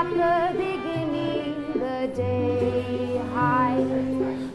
at the beginning, the day high.